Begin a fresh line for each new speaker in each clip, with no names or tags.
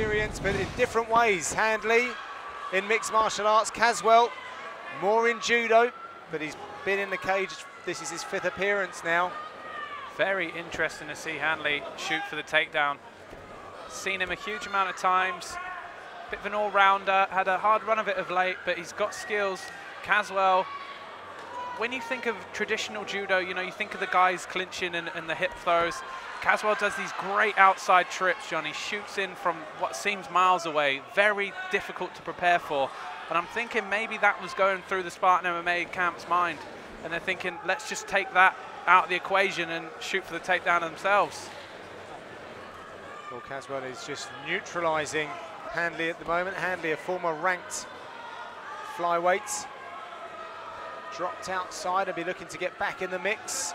experience, but in different ways. Handley in mixed martial arts, Caswell more in judo, but he's been in the cage. This is his fifth appearance now.
Very interesting to see Handley shoot for the takedown. Seen him a huge amount of times. Bit of an all-rounder, had a hard run of it of late, but he's got skills. Caswell, when you think of traditional judo, you know, you think of the guys clinching and, and the hip throws. Caswell does these great outside trips, Johnny. Shoots in from what seems miles away. Very difficult to prepare for. And I'm thinking maybe that was going through the Spartan MMA camp's mind. And they're thinking, let's just take that out of the equation and shoot for the takedown themselves.
Well, Caswell is just neutralising Handley at the moment. Handley, a former ranked flyweight, dropped outside and be looking to get back in the mix.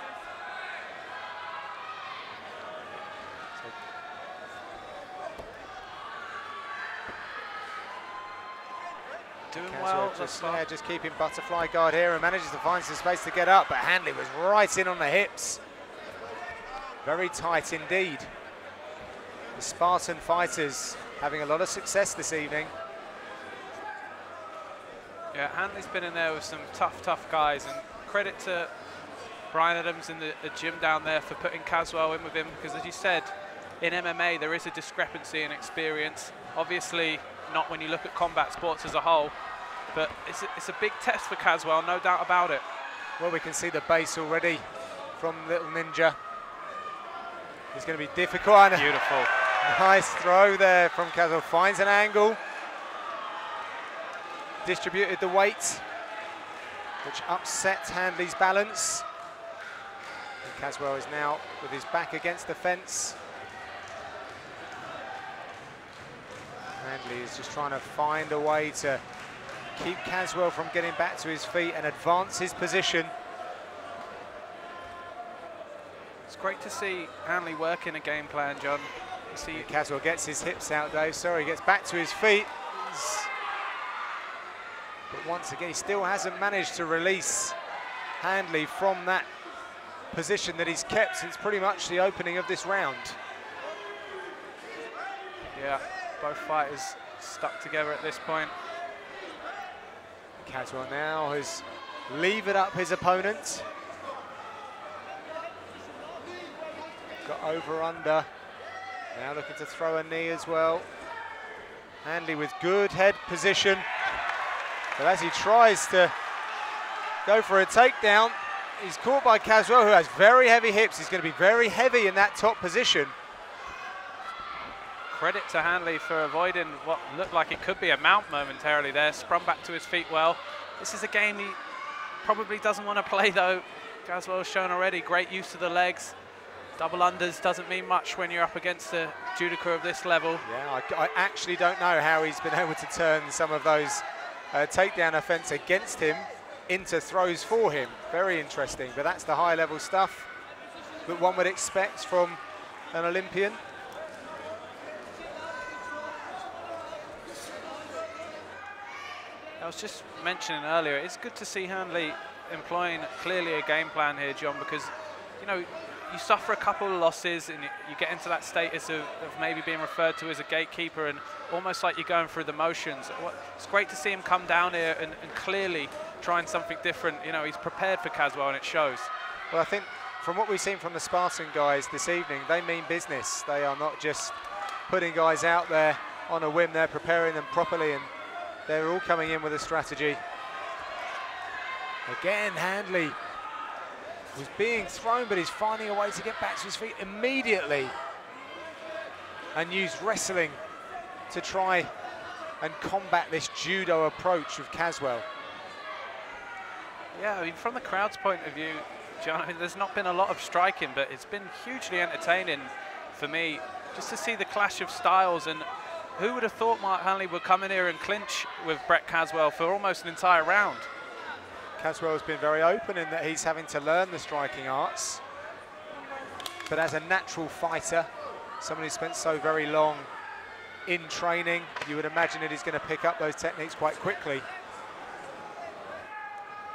Doing well.
just, yeah, just keeping butterfly guard here and manages to find some space to get up, but Handley was right in on the hips. Very tight indeed. The Spartan fighters having a lot of success this evening.
Yeah, Handley's been in there with some tough, tough guys, and credit to Brian Adams in the, the gym down there for putting Caswell in with him, because as you said, in MMA there is a discrepancy in experience. Obviously, not when you look at combat sports as a whole, but it's a, it's a big test for Caswell, no doubt about it.
Well, we can see the base already from Little Ninja. It's going to be difficult. and
Beautiful.
Nice throw there from Caswell. Finds an angle. Distributed the weight, which upsets Handley's balance. And Caswell is now with his back against the fence. Handley is just trying to find a way to keep Caswell from getting back to his feet and advance his position.
It's great to see Handley working a game plan, John. You see,
Caswell gets his hips out, Dave. Sorry, he gets back to his feet. But once again, he still hasn't managed to release Handley from that position that he's kept since pretty much the opening of this round.
yeah, both fighters stuck together at this point.
Caswell now has levered up his opponent. Got over under. Now looking to throw a knee as well. Handley with good head position. But as he tries to go for a takedown, he's caught by Caswell, who has very heavy hips. He's going to be very heavy in that top position.
Credit to Handley for avoiding what looked like it could be a mount momentarily there. Sprung back to his feet well. This is a game he probably doesn't want to play though. Caswell's shown already great use of the legs. Double unders doesn't mean much when you're up against a judoka of this level.
Yeah, I, I actually don't know how he's been able to turn some of those uh, takedown offense against him into throws for him. Very interesting, but that's the high level stuff that one would expect from an Olympian.
I was just mentioning earlier, it's good to see Handley employing clearly a game plan here, John, because, you know, you suffer a couple of losses and you, you get into that status of, of maybe being referred to as a gatekeeper and almost like you're going through the motions. It's great to see him come down here and, and clearly trying something different. You know, he's prepared for Caswell and it shows.
Well, I think from what we've seen from the Spartan guys this evening, they mean business. They are not just putting guys out there on a whim. They're preparing them properly, and they're all coming in with a strategy. Again, Handley was being thrown, but he's finding a way to get back to his feet immediately and used wrestling to try and combat this judo approach of Caswell.
Yeah, I mean, from the crowd's point of view, John, I mean, there's not been a lot of striking, but it's been hugely entertaining for me just to see the clash of styles. And who would have thought Mark Handley would come in here and clinch with Brett Caswell for almost an entire round?
Caswell's been very open in that he's having to learn the striking arts. But as a natural fighter, someone who's spent so very long in training, you would imagine that he's going to pick up those techniques quite quickly.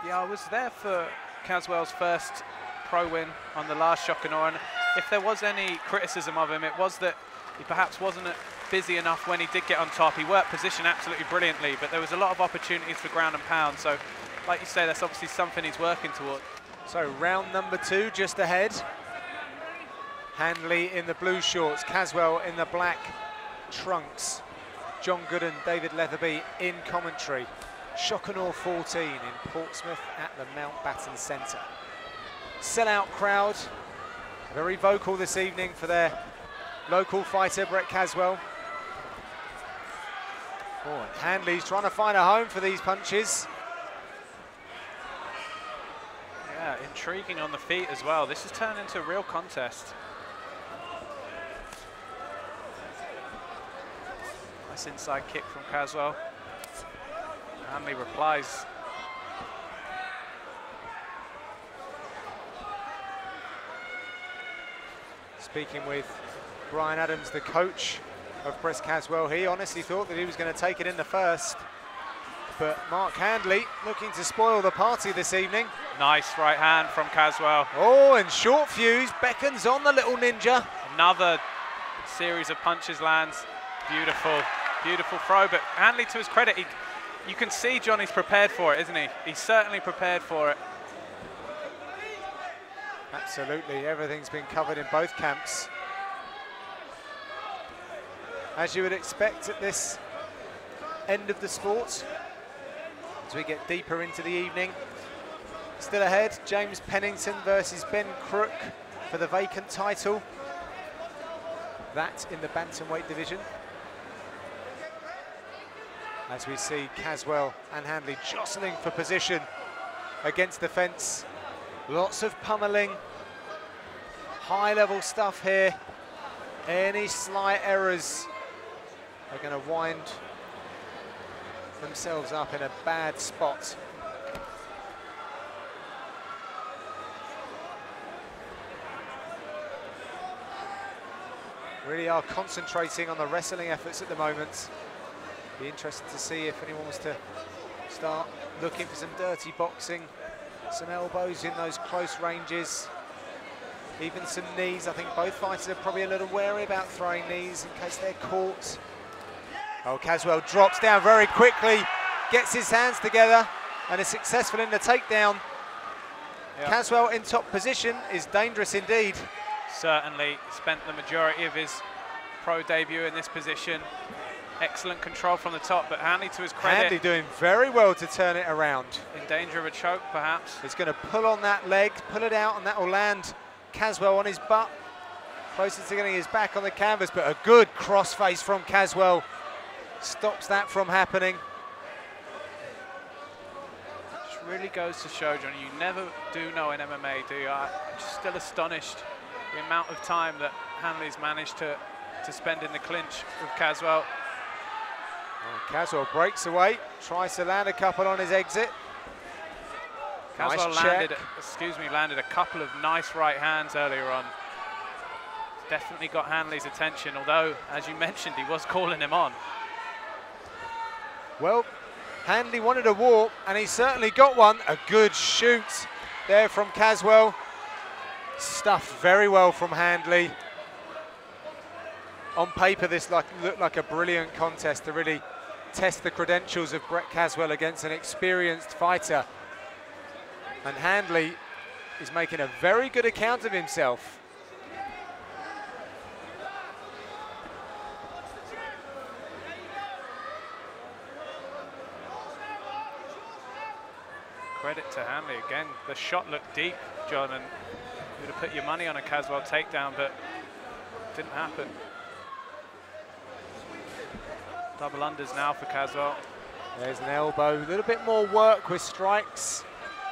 Yeah, I was there for Caswell's first pro win on the last Shock n Awe, and if there was any criticism of him, it was that he perhaps wasn't busy enough when he did get on top. He worked position absolutely brilliantly, but there was a lot of opportunities for ground and pound. So, like you say, that's obviously something he's working toward.
So round number two just ahead. Handley in the blue shorts, Caswell in the black trunks. John Gooden, David Leatherby in commentary. Shock n Awe 14 in Portsmouth at the Mountbatten Centre. Sellout crowd, very vocal this evening for their local fighter, Brett Caswell. Handley's trying to find a home for these punches.
Yeah, intriguing on the feet as well. This has turned into a real contest. Nice inside kick from Caswell. Handley replies.
Speaking with Brian Adams, the coach of Brett Caswell, he honestly thought that he was going to take it in the first. But Mark Handley looking to spoil the party this evening.
Nice right hand from Caswell.
Oh, and short fuse beckons on the little ninja.
Another series of punches lands. Beautiful, beautiful throw. But Handley, to his credit, he, you can see Johnny's prepared for it, isn't he? He's certainly prepared for it.
Absolutely, everything's been covered in both camps. As you would expect at this end of the sport, as we get deeper into the evening. Still ahead, James Pennington versus Ben Crook for the vacant title. That in the bantamweight division. As we see Caswell and Handley jostling for position against the fence. Lots of pummeling, high level stuff here. Any slight errors are going to wind themselves up in a bad spot. Really are concentrating on the wrestling efforts at the moment. Be interested to see if anyone was to start looking for some dirty boxing, some elbows in those close ranges, even some knees. I think both fighters are probably a little wary about throwing knees in case they're caught. Oh, Caswell drops down very quickly, gets his hands together, and is successful in the takedown. Yep. Caswell in top position is dangerous indeed.
Certainly spent the majority of his pro debut in this position. Excellent control from the top, but Handley to his credit.
Handley doing very well to turn it around.
In danger of a choke, perhaps.
He's going to pull on that leg, pull it out, and that will land Caswell on his butt. Closer to getting his back on the canvas, but a good crossface from Caswell stops that from happening.
Just really goes to show, Johnny, you never do know in MMA, do you? I'm just still astonished the amount of time that Handley's managed to, to spend in the clinch with Caswell.
Oh, Caswell breaks away, tries to land a couple on his exit.
Caswell nice landed, excuse me, landed a couple of nice right hands earlier on. Definitely got Handley's attention, although, as you mentioned, he was calling him on.
Well, Handley wanted a walk, and he certainly got one. A good shoot there from Caswell. Stuffed very well from Handley. On paper, this like, looked like a brilliant contest to really test the credentials of Brett Caswell against an experienced fighter. And Handley is making a very good account of himself.
Credit to Handley Again, the shot looked deep, John, and you would have put your money on a Caswell takedown, but it didn't happen. Double unders now for Caswell.
There's an elbow, a little bit more work with strikes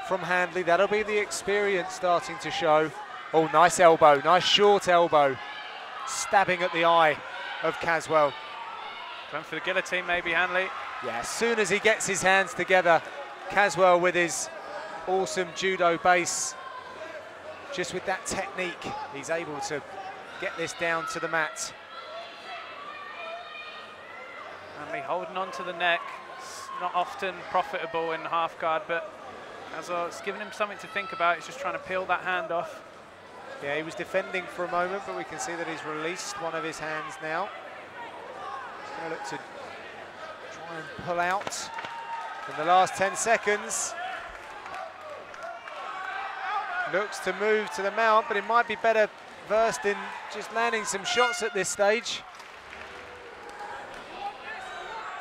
from Handley. That'll be the experience starting to show. Oh, nice elbow, nice short elbow. Stabbing at the eye of Caswell.
Going for the guillotine maybe, Handley.
Yeah, as soon as he gets his hands together, Caswell with his awesome judo base. Just with that technique, he's able to get this down to the mat.
Handley holding on to the neck. It's not often profitable in half guard, but Caswell, it's given him something to think about. He's just trying to peel that hand off.
Yeah, he was defending for a moment, but we can see that he's released one of his hands now. going to look to try and pull out in the last 10 seconds. Looks to move to the mount, but it might be better versed in just landing some shots at this stage.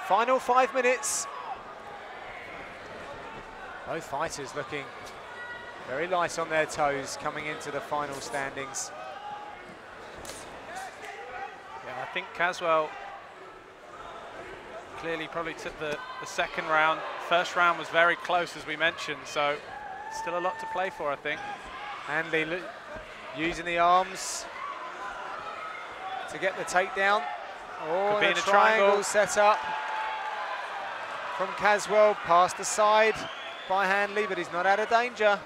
Final five minutes. Both fighters looking very light on their toes coming into the final standings.
Yeah, I think Caswell clearly probably took the, the second round. First round was very close, as we mentioned, so still a lot to play for, I think.
Handley using the arms to get the takedown. Oh,
Could be
a
in a
triangle,
triangle.
set up from Caswell, past the side by Handley, but he's not out of danger.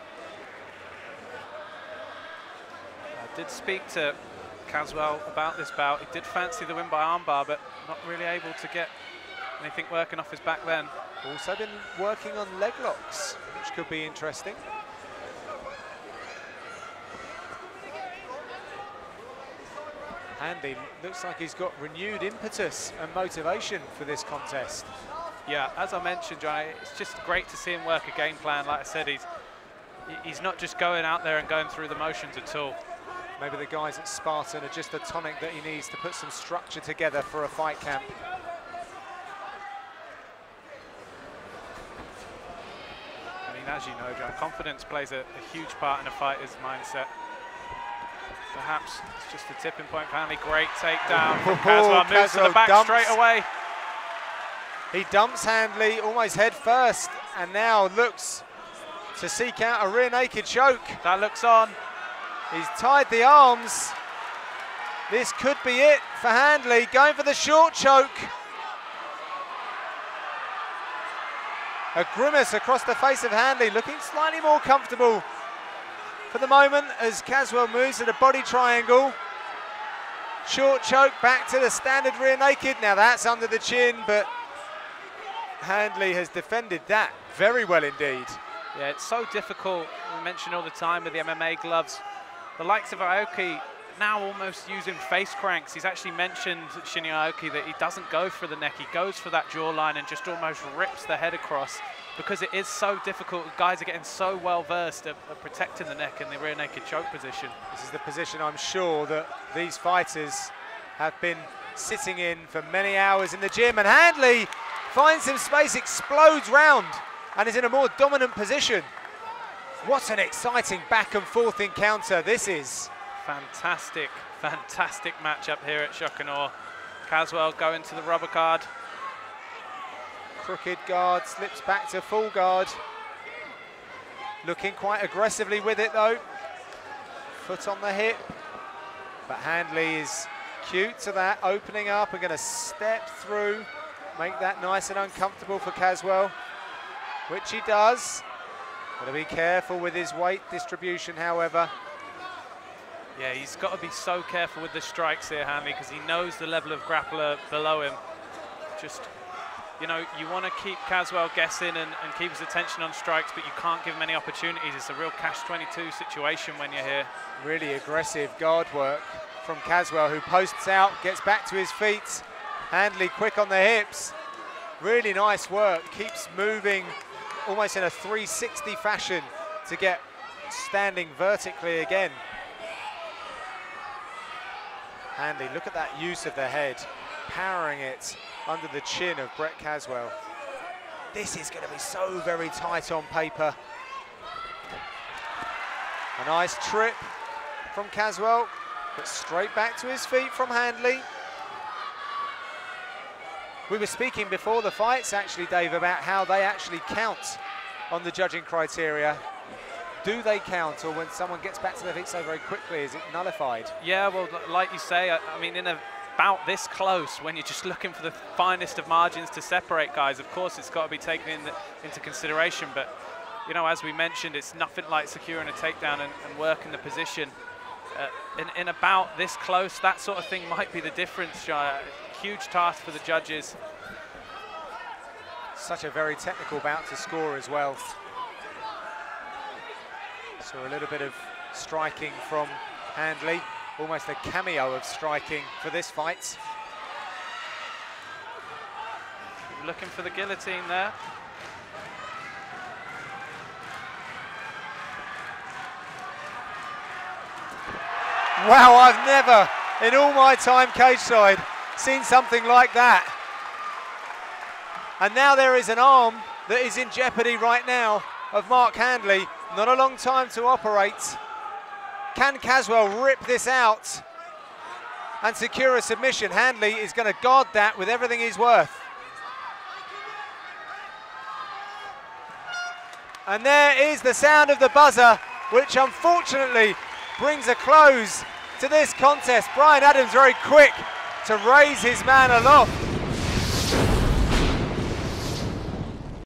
I did speak to Caswell about this bout. He did fancy the win by armbar, but not really able to get anything working off his back then.
Also been working on leg locks, which could be interesting. Handley looks like he's got renewed impetus and motivation for this contest.
Yeah, as I mentioned, John, it's just great to see him work a game plan. Like I said, he's he's not just going out there and going through the motions at all.
Maybe the guys at Spartan are just the tonic that he needs to put some structure together for a fight camp.
Mean, as you know, John, confidence plays a, a huge part in a fighter's mindset. Perhaps it's just a tipping point Handley. Great takedown from
Oh,
Caswell. Moves to the back
dumps.
straight away.
He dumps Handley almost head first and now looks to seek out a rear naked choke.
That looks on.
He's tied the arms. This could be it for Handley, going for the short choke. A grimace across the face of Handley, looking slightly more comfortable for the moment as Caswell moves to the body triangle. Short choke back to the standard rear naked. Now that's under the chin, but Handley has defended that very well indeed.
Yeah, it's so difficult. We mention all the time with the MMA gloves. The likes of Aoki now almost using face cranks. He's actually mentioned Shinya Aoki that he doesn't go for the neck. He goes for that jawline and just almost rips the head across because it is so difficult. Guys are getting so well versed at, at protecting the neck in the rear naked choke position.
This is the position I'm sure that these fighters have been sitting in for many hours in the gym. And Handley finds some space, explodes round, and is in a more dominant position. What an exciting back and forth encounter this is.
Fantastic, fantastic matchup here at Shock n Awe. Caswell going to the rubber guard.
Crooked guard slips back to full guard. Looking quite aggressively with it though. Foot on the hip. But Handley is cute to that, opening up and going to step through, make that nice and uncomfortable for Caswell, which he does. Got to be careful with his weight distribution, however.
Yeah, he's got to be so careful with the strikes here, Handley, because he knows the level of grappler below him. Just, you know, you want to keep Caswell guessing and, and keep his attention on strikes, but you can't give him any opportunities. It's a real catch-22 situation when you're here.
Really aggressive guard work from Caswell, who posts out, gets back to his feet. Handley quick on the hips. Really nice work. Keeps moving almost in a 360 fashion to get standing vertically again. Handley, look at that use of the head, powering it under the chin of Brett Caswell. This is going to be so very tight on paper. A nice trip from Caswell, but straight back to his feet from Handley. We were speaking before the fights, actually, Dave, about how they actually count on the judging criteria. Do they count, or when someone gets back to their feet so very quickly, is it nullified?
Yeah, well, like you say, I, I mean, in a bout this close, when you're just looking for the finest of margins to separate guys, of course it's got to be taken in the, into consideration. But, you know, as we mentioned, it's nothing like securing a takedown and, and working the position. Uh, in, in a bout this close, that sort of thing might be the difference. Huge task for the judges.
Such a very technical bout to score as well. So a little bit of striking from Handley, almost a cameo of striking for this fight.
looking for the guillotine there.
Wow, I've never, in all my time cage side, seen something like that. And now there is an arm that is in jeopardy right now of Mark Handley. Not a long time to operate. Can Caswell rip this out and secure a submission? Handley is going to guard that with everything he's worth. And there is the sound of the buzzer, which unfortunately brings a close to this contest. Brian Adams very quick to raise his man aloft.